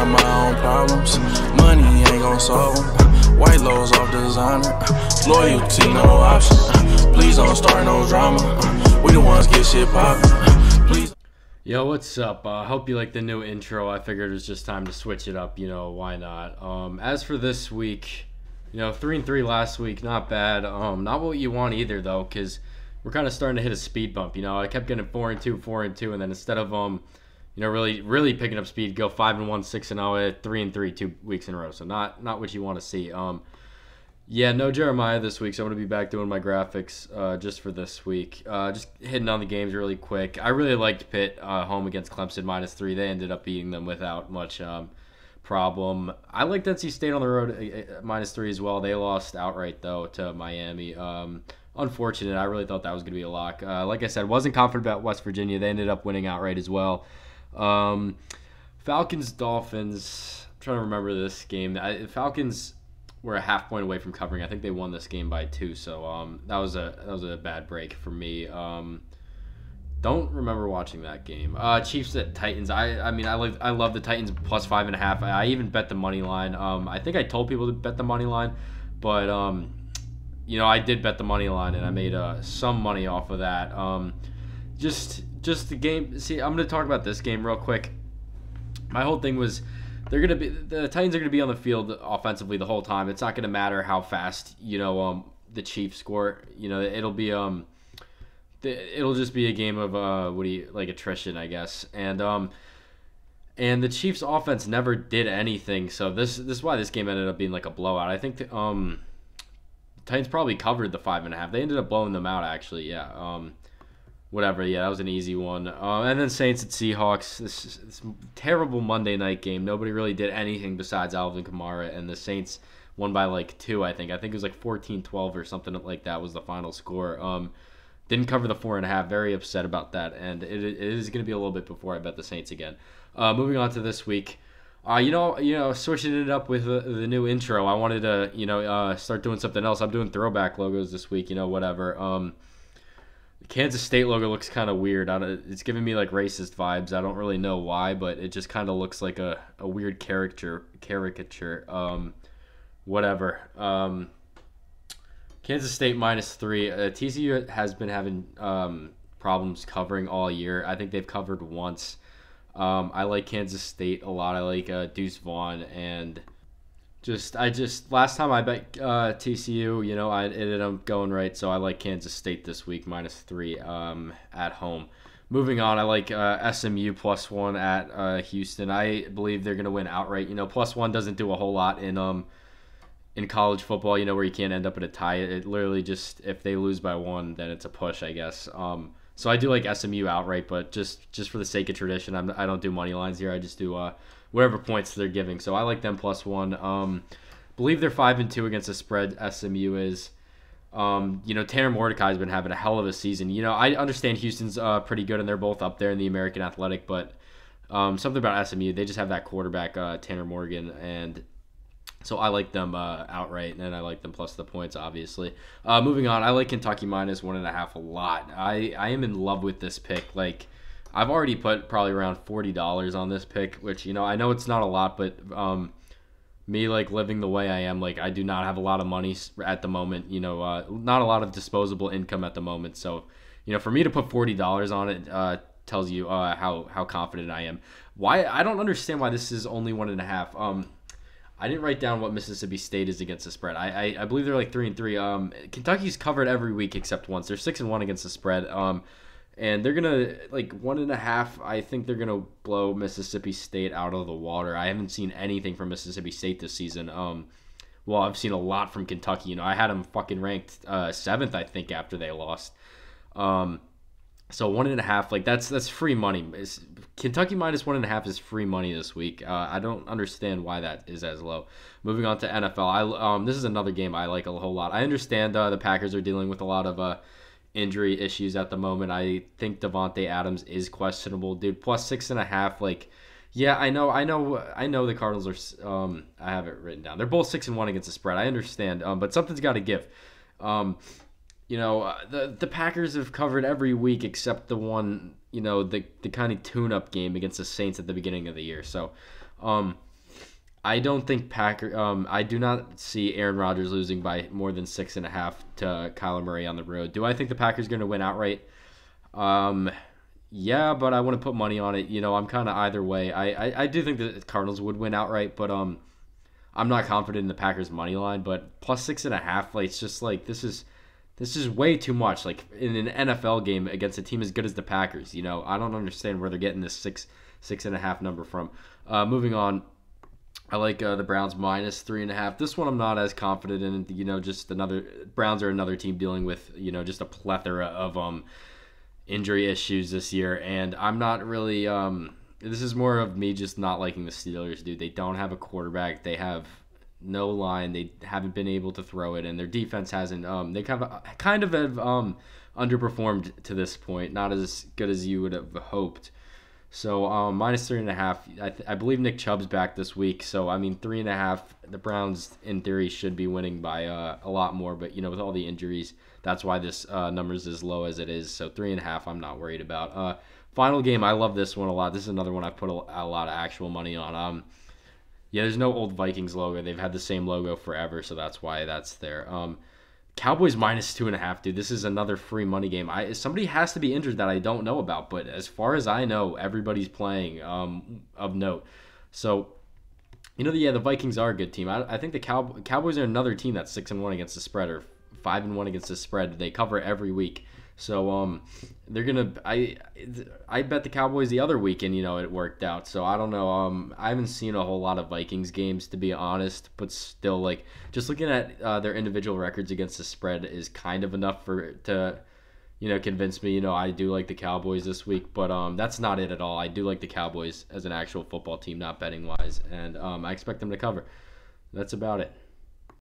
got my own problems. Money ain't gon' solve them. White lows off designer. Loyalty, no option. Please don't start no drama. We the ones get shit poppin'. Please. Yo, what's up? I uh, hope you like the new intro. I figured it was just time to switch it up. You know, why not? Um, as for this week, you know, three and three last week, not bad. Um, not what you want either though, because we're kind of starting to hit a speed bump. You know, I kept getting four and two, four and two, and then instead of um, you know, really really picking up speed, go five and one, six and zero, oh, three and three, two weeks in a row. So not not what you want to see. Um, yeah, no Jeremiah this week, so I'm gonna be back doing my graphics uh, just for this week. Uh, just hitting on the games really quick. I really liked Pitt uh, home against Clemson minus three. They ended up beating them without much um, problem. I liked NC State on the road uh, uh, minus three as well. They lost outright though to Miami. Um, unfortunate. I really thought that was going to be a lock. Uh, like I said, wasn't confident about West Virginia. They ended up winning outright as well. Um, Falcons Dolphins. I'm trying to remember this game. I, Falcons were a half point away from covering. I think they won this game by two. So um, that was a that was a bad break for me. Um, don't remember watching that game. Uh, Chiefs at Titans. I I mean I love I love the Titans plus five and a half. I, I even bet the money line. Um, I think I told people to bet the money line, but um, you know, I did bet the money line and I made uh, some money off of that. Um, just just the game. See, I'm gonna talk about this game real quick. My whole thing was they're gonna be the Titans are gonna be on the field offensively the whole time. It's not gonna matter how fast you know um, the Chiefs score. You know, it'll be um, it'll just be a game of uh, what do you like attrition, I guess, and um. And the Chiefs' offense never did anything, so this this is why this game ended up being like a blowout. I think the, um, Titans probably covered the five and a half. They ended up blowing them out, actually. Yeah. Um, whatever. Yeah, that was an easy one. Uh, and then Saints at Seahawks. This, this, terrible Monday night game. Nobody really did anything besides Alvin Kamara, and the Saints won by like two. I think. I think it was like 14-12 or something like that was the final score. Um, didn't cover the four and a half. Very upset about that, and it, it is going to be a little bit before I bet the Saints again. Uh, moving on to this week. Uh, you know, you know, switching it up with the, the new intro. I wanted to, you know, uh, start doing something else. I'm doing throwback logos this week. You know, whatever. Um, the Kansas State logo looks kind of weird. I don't, it's giving me like racist vibes. I don't really know why, but it just kind of looks like a, a weird caricature. Caricature. Um, whatever. Um, Kansas State minus three. Uh, TCU has been having um, problems covering all year. I think they've covered once. Um, I like Kansas State a lot. I like uh, Deuce Vaughn and just I just last time I bet uh, TCU, you know, I ended up going right. So I like Kansas State this week minus three um, at home. Moving on, I like uh, SMU plus one at uh, Houston. I believe they're gonna win outright. You know, plus one doesn't do a whole lot in um in college football. You know, where you can't end up in a tie. It literally just if they lose by one, then it's a push, I guess. Um, so I do like SMU outright, but just just for the sake of tradition, I'm, I don't do money lines here. I just do uh, whatever points they're giving. So I like them plus one. Um, believe they're five and two against the spread. SMU is. Um, you know, Tanner Mordecai has been having a hell of a season. You know, I understand Houston's uh, pretty good and they're both up there in the American Athletic, but um, something about SMU, they just have that quarterback, uh, Tanner Morgan, and so I like them uh, outright, and I like them plus the points, obviously. Uh, moving on, I like Kentucky minus one and a half a lot. I, I am in love with this pick. Like, I've already put probably around forty dollars on this pick, which you know I know it's not a lot, but um, me like living the way I am, like I do not have a lot of money at the moment. You know, uh, not a lot of disposable income at the moment. So, you know, for me to put forty dollars on it uh, tells you uh, how how confident I am. Why I don't understand why this is only one and a half. Um, I didn't write down what Mississippi State is against the spread. I, I, I believe they're like three and three. Um, Kentucky's covered every week except once. They're six and one against the spread. Um, and they're gonna like one and a half. I think they're gonna blow Mississippi State out of the water. I haven't seen anything from Mississippi State this season. Um, well, I've seen a lot from Kentucky. You know, I had them fucking ranked uh, seventh, I think, after they lost. Um, so one and a half, like that's that's free money. It's, Kentucky minus one and a half is free money this week. Uh, I don't understand why that is as low. Moving on to NFL, I um, this is another game I like a whole lot. I understand uh, the Packers are dealing with a lot of uh, injury issues at the moment. I think Davante Adams is questionable, dude. Plus six and a half, like. Yeah, I know, I know, I know. The Cardinals are. Um, I have it written down. They're both six and one against the spread. I understand, um, but something's got to give. Um, you know, uh, the the Packers have covered every week except the one, you know, the the kind of tune-up game against the Saints at the beginning of the year. So, um, I don't think Packer. Um, I do not see Aaron Rodgers losing by more than six and a half to Kyler Murray on the road. Do I think the Packers going to win outright? Um, yeah, but I want to put money on it. You know, I'm kind of either way. I, I I do think the Cardinals would win outright, but um, I'm not confident in the Packers money line. But plus six and a half, like it's just like this is this is way too much. Like in an NFL game against a team as good as the Packers, you know, I don't understand where they're getting this six six and a half number from. Uh, moving on. I like uh, the Browns minus three and a half. This one I'm not as confident in. You know, just another Browns are another team dealing with you know just a plethora of um injury issues this year, and I'm not really um. This is more of me just not liking the Steelers, dude. They don't have a quarterback. They have no line. They haven't been able to throw it, and their defense hasn't. Um, they kind of kind of have um underperformed to this point. Not as good as you would have hoped. So um, minus three and a half. I, th- I believe Nick Chubb's back this week. So I mean three and a half. The Browns in theory should be winning by uh, a lot more, but you know with all the injuries, that's why this uh, number is as low as it is. So three and a half. I'm not worried about. Uh, final game. I love this one a lot. This is another one I've put a, a lot of actual money on. Um, yeah, there's no old Vikings logo. They've had the same logo forever, so that's why that's there. Um, Cowboys minus two and a half, dude. This is another free money game. I somebody has to be injured that I don't know about, but as far as I know, everybody's playing um, of note. So, you know, yeah, the Vikings are a good team. I, I think the Cow- Cowboys are another team that's six and one against the spread or five and one against the spread. They cover every week. So um, they're gonna. I I bet the Cowboys the other week, and you know it worked out. So I don't know. Um, I haven't seen a whole lot of Vikings games to be honest, but still, like just looking at uh, their individual records against the spread is kind of enough for to, you know, convince me. You know, I do like the Cowboys this week, but um, that's not it at all. I do like the Cowboys as an actual football team, not betting wise, and um, I expect them to cover. That's about it.